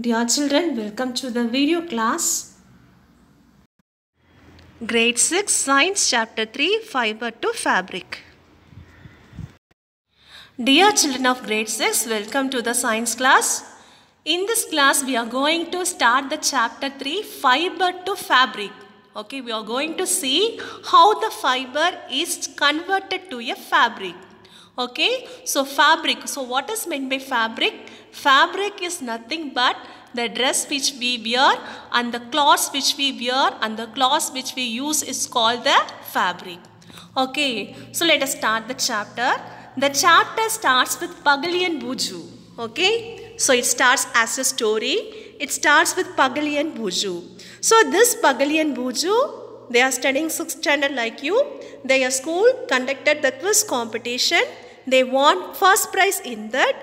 Dear children, welcome to the video class. Grade 6 Science Chapter 3 Fiber to Fabric. Dear children of grade 6, welcome to the science class. In this class, we are going to start the chapter 3 Fiber to Fabric. Okay, we are going to see how the fiber is converted to a fabric. Okay, so fabric. So, what is meant by fabric? Fabric is nothing but the dress which we wear and the clothes which we wear and the clothes which we use is called the fabric. Okay, so let us start the chapter. The chapter starts with Paheli and Boojho. Okay, so it starts as a story. It starts with Paheli and Boojho. So this Paheli and Boojho, they are studying 6th standard like you. Their school conducted the quiz competition. They won first prize in that.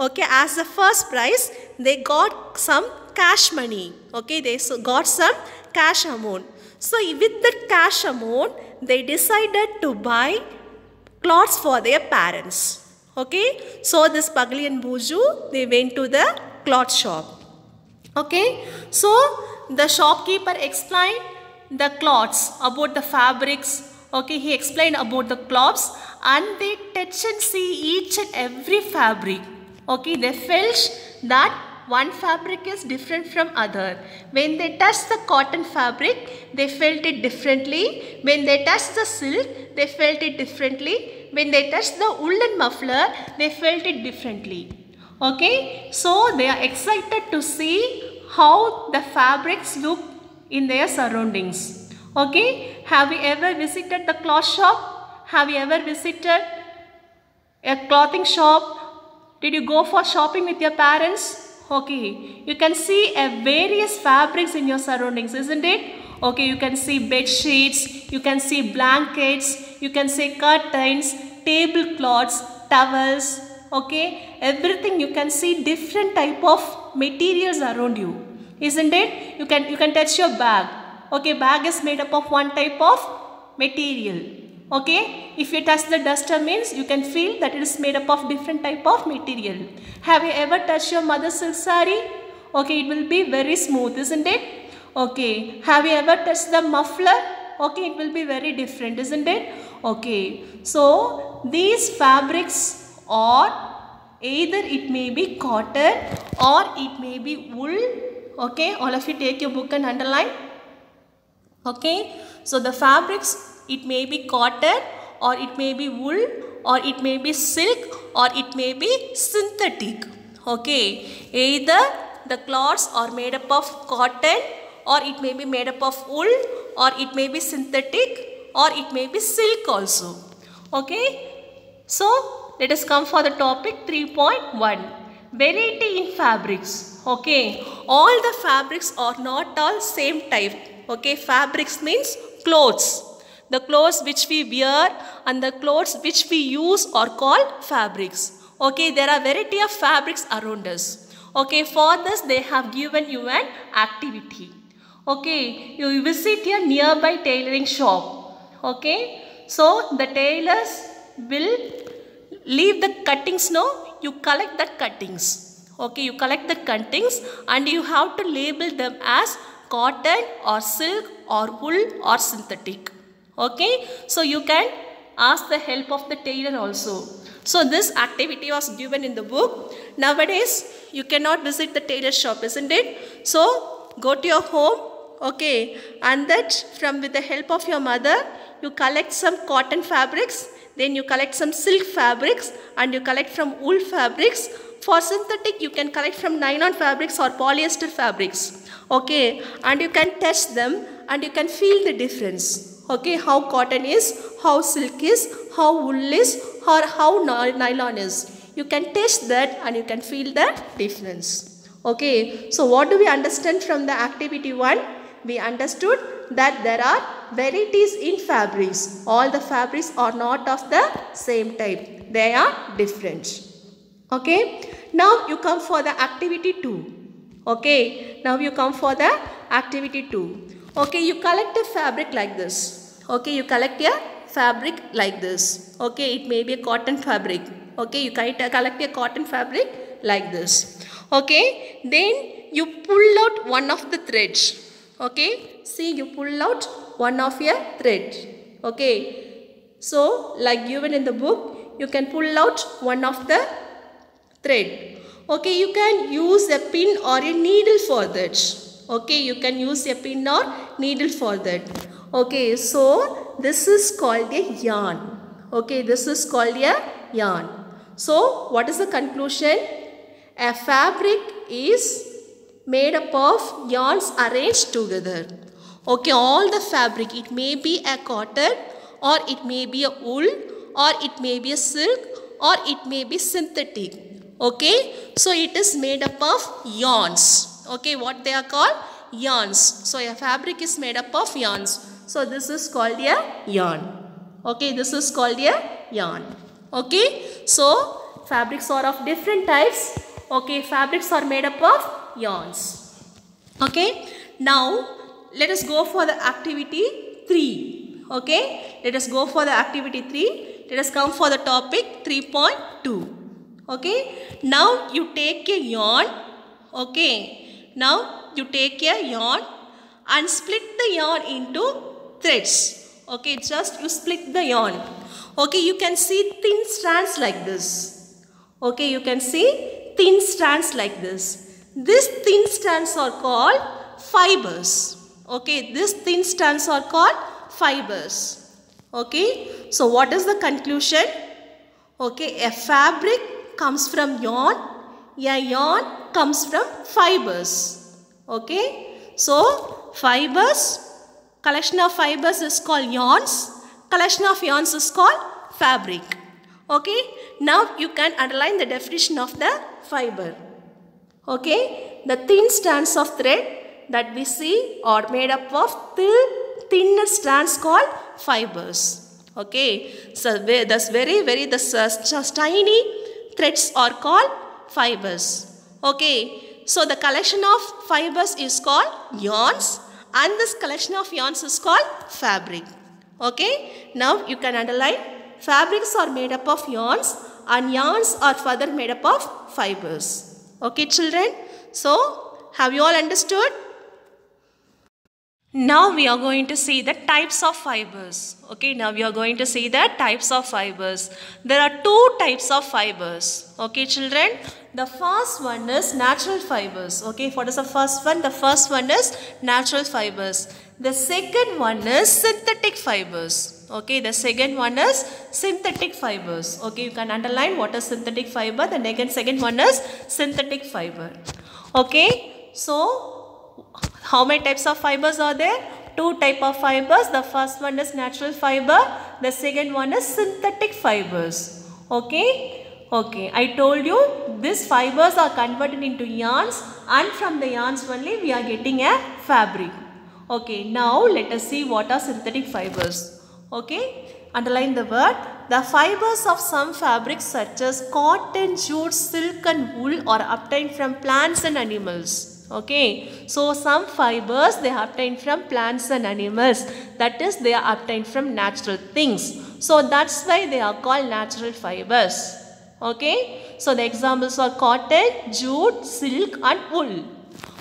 Okay, as the first prize, they got some cash money. Okay, they got some cash amount. So with that cash amount, they decided to buy clothes for their parents. Okay, so this Paheli and Boojho, they went to the cloth shop. Okay, so the shopkeeper explained the cloths about the fabrics. Okay, he explained about the cloths and they touch and see each and every fabric. Okay, they felt that one fabric is different from other. When they touched the cotton fabric, they felt it differently. When they touched the silk, they felt it differently. When they touched the woolen muffler, they felt it differently. Okay, so they are excited to see how the fabrics look in their surroundings. Okay, have you ever visited the cloth shop? Have you ever visited a clothing shop? Did you go for shopping with your parents? Okay, you can see various fabrics in your surroundings, isn't it? Okay, you can see bed sheets, you can see blankets, you can see curtains, tablecloths, towels, okay? Everything you can see different type of materials around you, isn't it? You can, you can touch your bag. Okay, bag is made up of one type of material. Okay, if you touch the duster means you can feel that it is made up of different type of material. Have you ever touched your mother's silk saree? Okay, it will be very smooth, isn't it? Okay, have you ever touched the muffler? Okay, it will be very different, isn't it? Okay, so these fabrics are either it may be cotton or it may be wool. Okay, all of you take your book and underline. Okay, so the fabrics it may be cotton or it may be wool or it may be silk or it may be synthetic. Okay, either the cloths are made up of cotton or it may be made up of wool or it may be synthetic or it may be silk also. Okay, so let us come for the topic 3.1 variety in fabrics. Okay, all the fabrics are not all same type. Okay, fabrics means clothes the clothes which we wear and the clothes which we use are called fabrics. Okay, there are variety of fabrics around us. Okay, for this they have given you an activity. Okay, you visit a nearby tailoring shop. Okay, so the tailors will leave the cuttings no, you collect the cuttings. Okay, you collect the cuttings and you have to label them as cotton or silk or wool or synthetic okay? So you can ask the help of the tailor also. So this activity was given in the book. Nowadays you cannot visit the tailor shop isn't it? So go to your home okay? And that from with the help of your mother you collect some cotton fabrics. Then you collect some silk fabrics and you collect from wool fabrics. For synthetic you can collect from nylon fabrics or polyester fabrics. Okay? And you can test them and you can feel the difference okay how cotton is how silk is how wool is or how nylon is. You can test that and you can feel the difference. Okay so what do we understand from the activity 1 we understood that there are varieties in fabrics. All the fabrics are not of the same type. They are different. Okay now you come for the activity 2 okay now you come for the activity 2 okay you collect a fabric like this okay you collect a fabric like this okay it may be a cotton fabric okay you collect a cotton fabric like this Okay, then you pull out one of the threads. Okay, see you pull out one of your thread. Okay, so like given in the book, you can pull out one of the thread. Okay, you can use a pin or a needle for that. Okay, you can use a pin or needle for that. Okay, so this is called a yarn. Okay, this is called a yarn. So, what is the conclusion? A fabric is made up of yarns arranged together. Okay, all the fabric, it may be a cotton or it may be a wool or it may be a silk or it may be synthetic. Okay, so it is made up of yarns. Okay, what they are called? Yarns. So a fabric is made up of yarns. So this is called a yarn. Okay, this is called a yarn. Okay, so fabrics are of different types. Okay, fabrics are made up of yarns. Okay, now let us go for the activity 3. Okay, let us go for the activity 3. Let us come for the topic 3.2 okay now you take a yarn okay now you take a yarn and split the yarn into threads. Okay just you split the yarn. Okay you can see thin strands like this. Okay you can see thin strands like this. These thin strands are called fibers. Okay these thin strands are called fibers. Okay so what is the conclusion? Okay a fabric comes from yarn, a yarn comes from fibers. Okay. So, fibers, collection of fibers is called yarns, collection of yarns is called fabric. Okay. Now, you can underline the definition of the fiber. Okay. The thin strands of thread that we see are made up of thin, thinner strands called fibers. Okay. So, that's very, very, the tiny threads are called fibers. Okay. So the collection of fibers is called yarns and this collection of yarns is called fabric. Okay. Now you can underline fabrics are made up of yarns and yarns are further made up of fibers. Okay children. So have you all understood? Now we are going to see the types of fibers. Okay, now we are going to see the types of fibers. There are two types of fibers. Okay, children. The first one is natural fibers. Okay, what is the first one? The first one is natural fibers. The second one is synthetic fibers. Okay, the second one is synthetic fibers. Okay, you can underline what is synthetic fiber. The next second one is synthetic fiber. Okay, so how many types of fibers are there? Two type of fibers. The first one is natural fiber. The second one is synthetic fibers. Okay. Okay. I told you these fibers are converted into yarns and from the yarns only we are getting a fabric. Okay. Now let us see what are synthetic fibers. Okay. Underline the word. The fibers of some fabrics such as cotton, jute, silk and wool are obtained from plants and animals. Okay. So some fibers they are obtained from plants and animals. That is they are obtained from natural things. So that's why they are called natural fibers. Okay. So the examples are cotton, jute, silk and wool.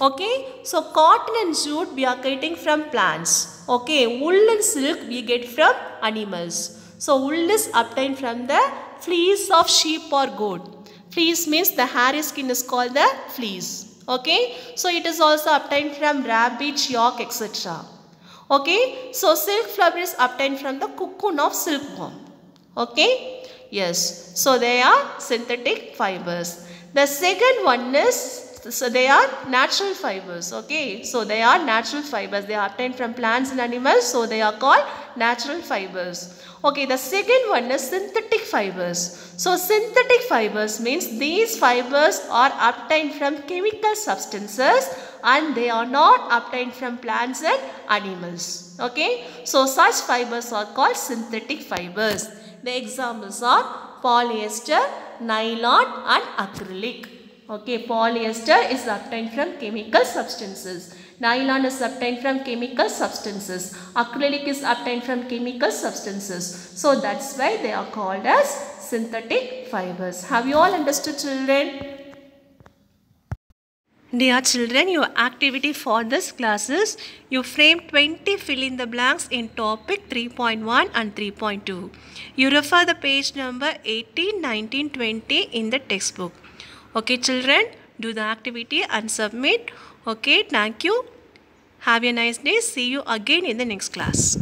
Okay. So cotton and jute we are getting from plants. Okay. Wool and silk we get from animals. So wool is obtained from the fleece of sheep or goat. Fleece means the hairy skin is called the fleece. Okay. So it is also obtained from rabbit, yak, etc. Okay. So silk fiber is obtained from the cocoon of silkworm. Okay. Yes. So they are synthetic fibers. The second one is so they are natural fibers. Okay. So they are natural fibers. They are obtained from plants and animals. So they are called natural fibers. Okay, the second one is synthetic fibers. So synthetic fibers means these fibers are obtained from chemical substances and they are not obtained from plants and animals. Okay, so such fibers are called synthetic fibers. The examples are polyester, nylon and acrylic. Okay, polyester is obtained from chemical substances. Nylon is obtained from chemical substances. Acrylic is obtained from chemical substances. So that's why they are called as synthetic fibers. Have you all understood children? Dear children, your activity for this class is you frame 20 fill in the blanks in topic 3.1 and 3.2. You refer the page number 18, 19, 20 in the textbook. Okay children, do the activity and submit. Okay, thank you. Have a nice day. See you again in the next class.